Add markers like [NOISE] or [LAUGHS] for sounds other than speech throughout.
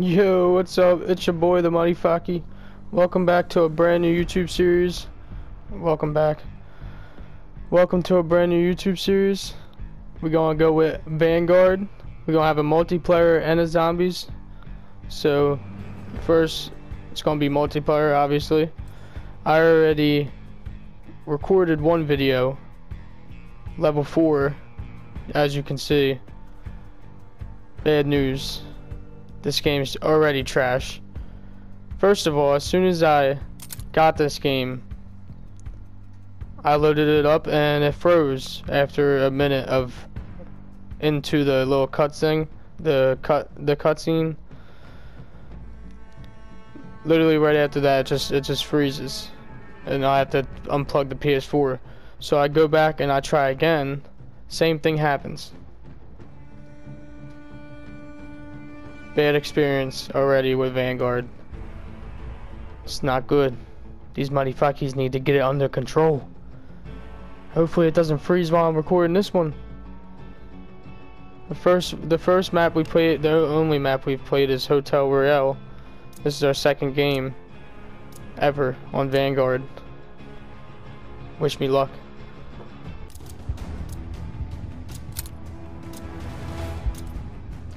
Yo, what's up? It's your boy, the Madifuki. Welcome back to a brand new YouTube series. Welcome back. Welcome to a brand new YouTube series. We're gonna go with Vanguard. We're gonna have a multiplayer and a zombies. So, first, it's gonna be multiplayer, obviously. I already recorded one video, level 4, as you can see. Bad news this game's already trash. First of all, as soon as I got this game, I loaded it up and it froze after a minute of into the little cut thing, the cut the cutscene. Literally right after that, it just it just freezes, and I have to unplug the PS4. So I go back and I try again. Same thing happens. Bad experience already with Vanguard. It's not good. These Madifukis need to get it under control. Hopefully it doesn't freeze while I'm recording this one. The first the first map we played the only map we've played is Hotel Royale. This is our second game ever on Vanguard. Wish me luck.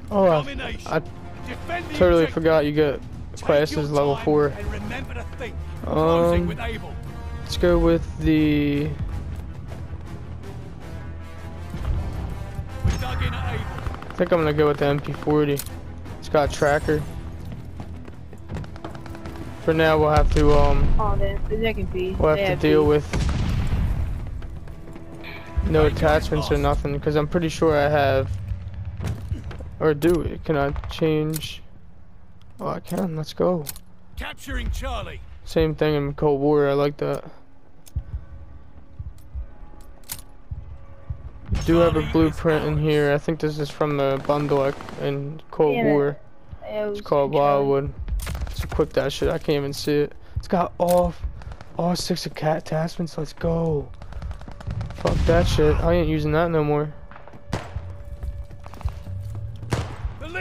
Oh, I, I Totally forgot you get classes level 4. Um, let's go with the... I think I'm gonna go with the MP40. It's got a tracker. For now, we'll have to um. Oh, be. We'll have to deal with no attachments or nothing, because I'm pretty sure I have or do it? Can I change? Oh, I can. Let's go. Capturing Charlie. Same thing in Cold War. I like that. do have a blueprint in here. I think this is from the bundle in Cold yeah, War. It's called Wildwood. Let's equip that shit. I can't even see it. It's got all, all six of cat attachments. Let's go. Fuck that shit. I ain't using that no more.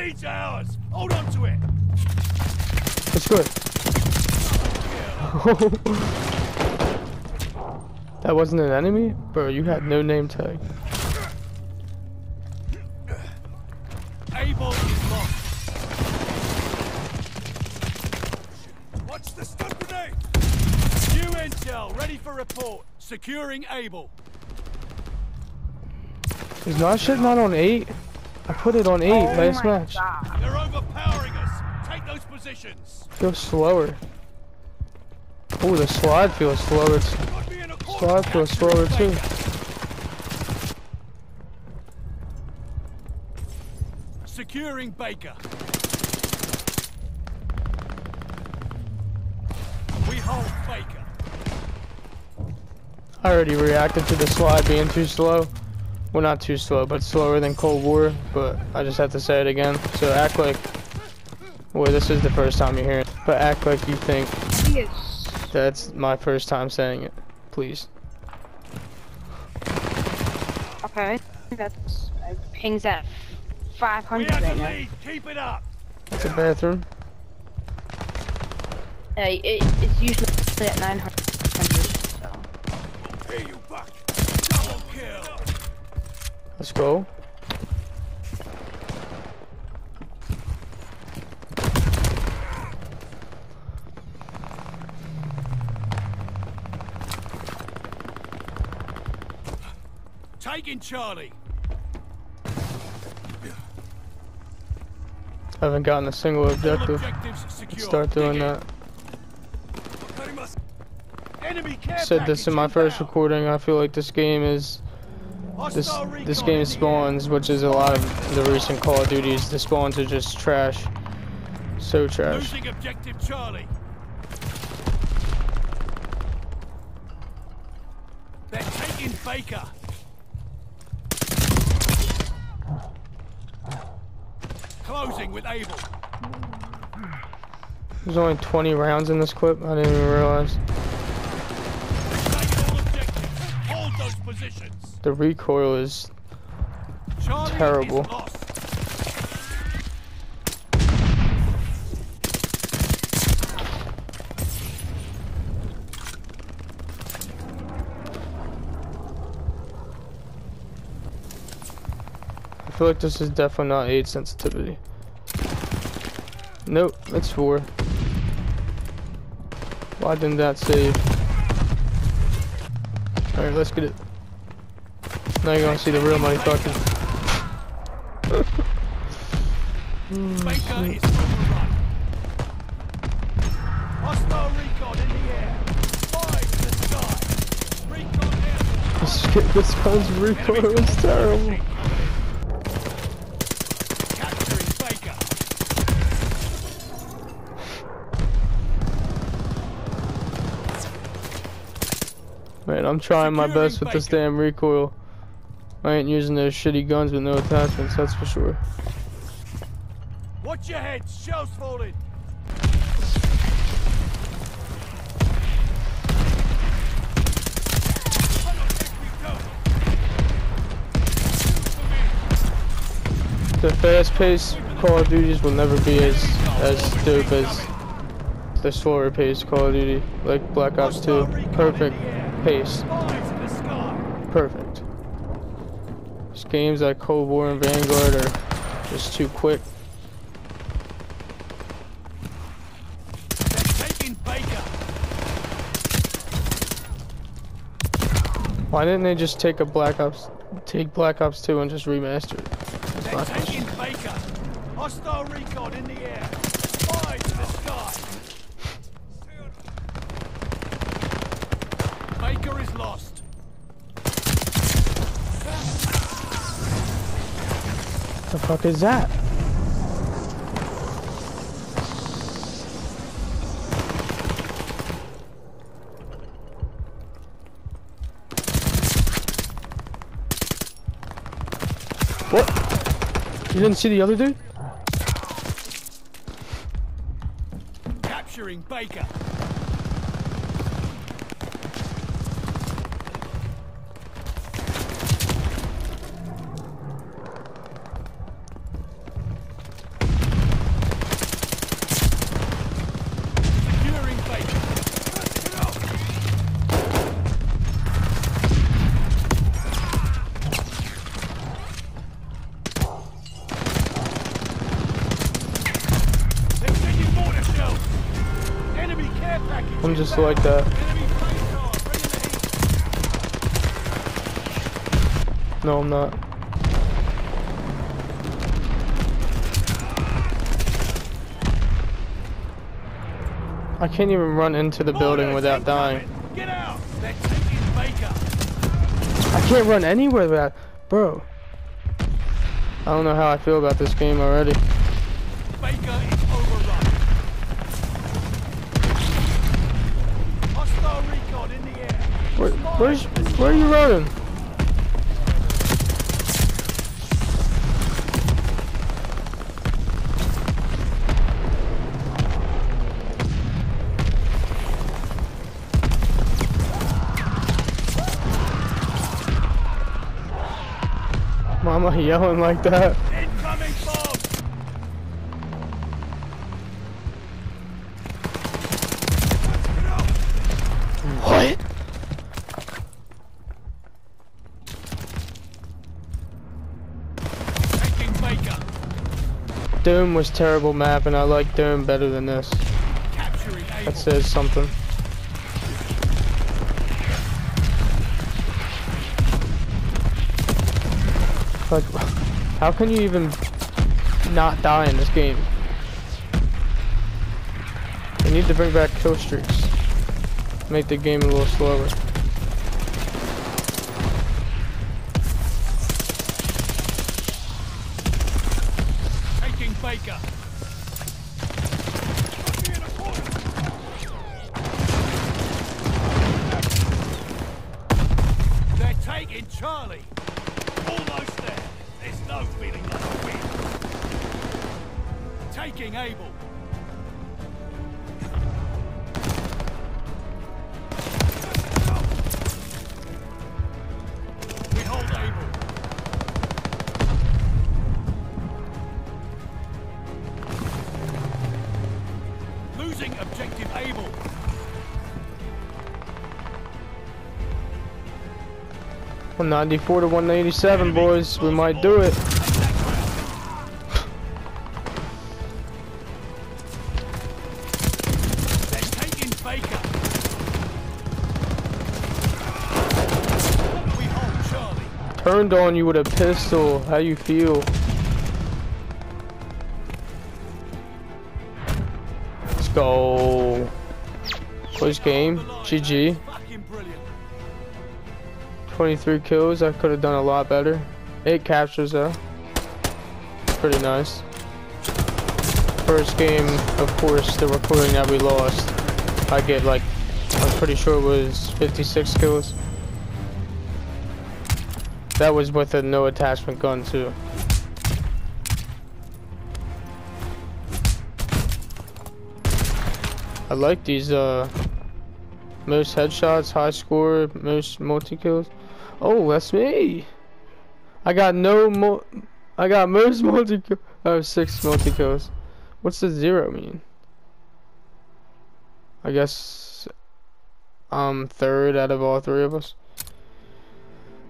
Lead's ours. Hold on to it. Let's go. [LAUGHS] that wasn't an enemy? Bro, you had no name tag. Able is lost. Watch the stun grenade. New intel, ready for report. Securing Able. Is not shit not on 8? I put it on 8 oh last match. God. They're overpowering us. Take those positions. Feels slower. Oh, the slide feels slower. Slide feels slower too. Securing Baker. We hold Baker. I already reacted to the slide being too slow. Well, not too slow, but slower than Cold War. But I just have to say it again. So act like, well, this is the first time you're hearing it, but act like you think yes. that's my first time saying it, please. Okay, that's uh, pings at 500 right now. Keep it up. That's a bathroom. Hey, it, it's usually at 900. So. Hey, you fuck. Let's go. Taking Charlie. I haven't gotten a single objective. Start doing that. Said this in my first recording. I feel like this game is this this game spawns, which is a lot of the recent Call of Duties. The spawns are just trash, so trash. Losing objective Charlie. They're taking Baker. Closing with Able. There's only 20 rounds in this clip. I didn't even realize. The recoil is Charlie terrible. Is I feel like this is definitely not 8 sensitivity. Nope, it's 4. Why didn't that save? Alright, let's get it. Now you're gonna see the real money fucking. Baker mm, is overrun. Hostile recon in the air. Fire to the sky. Recon airborne. This, shit- this gun's recoil is terrible. Man, I'm trying my best with this damn recoil. I ain't using those shitty guns with no attachments, that's for sure. Watch your head, Shells falling. The fast-paced Call of Duties will never be as as dope as the slower-paced Call of Duty, like Black Ops 2. Perfect pace, Fire to the sky. perfect. These games like Cold War and Vanguard are just too quick. They're taking Baker. Why didn't they just take a Black Ops, take Black Ops 2 and just remaster it? That's They're taking Baker. Hostile recon in the air. Fire to the sky. Baker is lost. The fuck is that? What? You didn't see the other dude? Capturing Baker. Just like that. No, I'm not. I can't even run into the building without dying. I can't run anywhere without, bro. I don't know how I feel about this game already. Where, where's, where are you running? Mama yelling like that. Incoming bomb. What? Taking Baker. Doom was terrible map and I like Doom better than this. That says something. Like, how can you even not die in this game? They need to bring back kill streaks. Make the game a little slower. Taking Baker. They're taking Charlie. Almost there. There's no feeling like a win. Taking Able. 94 to 187, boys. We might do it. Turned on you with a pistol. How you feel? Let's go. Close game. GG. Fucking brilliant. 23 kills. I could have done a lot better. 8 captures though. Pretty nice. First game, of course, the recording that we lost. I get like, I'm pretty sure it was 56 kills. That was with a no attachment gun too. I like these uh most headshots, high score, most multi kills. Oh, that's me. I got no mo I got most [LAUGHS] multi have six multi kills. What's the zero mean? I guess I'm third out of all three of us.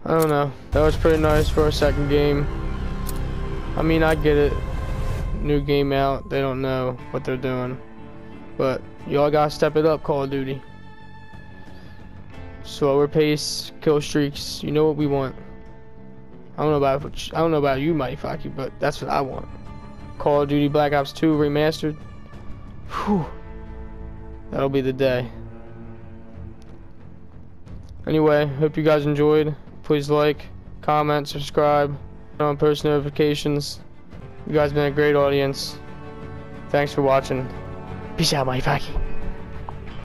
I don't know. That was pretty nice for a second game. I mean, I get it. New game out. They don't know what they're doing. But y'all gotta step it up, Call of Duty. Slower pace, kill streaks. You know what we want. I don't know about I don't know about you, Madifuki, but that's what I want. Call of Duty Black Ops 2 remastered. Whew. That'll be the day. Anyway, hope you guys enjoyed. Please like, comment, subscribe, turn on post notifications. You guys been a great audience. Thanks for watching. Peace out, Madifuki.